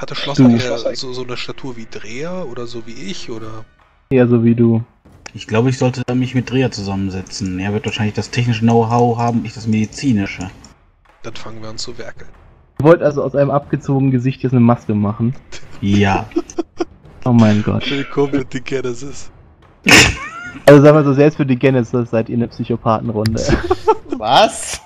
Hatte Schlosser, Schloss Du. eher so, so eine Statur wie Dreher oder so wie ich oder? Eher so wie du. Ich glaube, ich sollte mich mit Dreher zusammensetzen. Er wird wahrscheinlich das technische Know-how haben, ich das medizinische. Dann fangen wir an zu werkeln. Ihr wollt also aus einem abgezogenen Gesicht jetzt eine Maske machen. Ja. Oh mein Gott. Willkommen mit die Genesis. Also sagen wir so, selbst für die Genesis seid ihr eine Psychopathenrunde. Was?